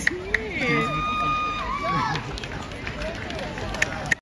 Yes.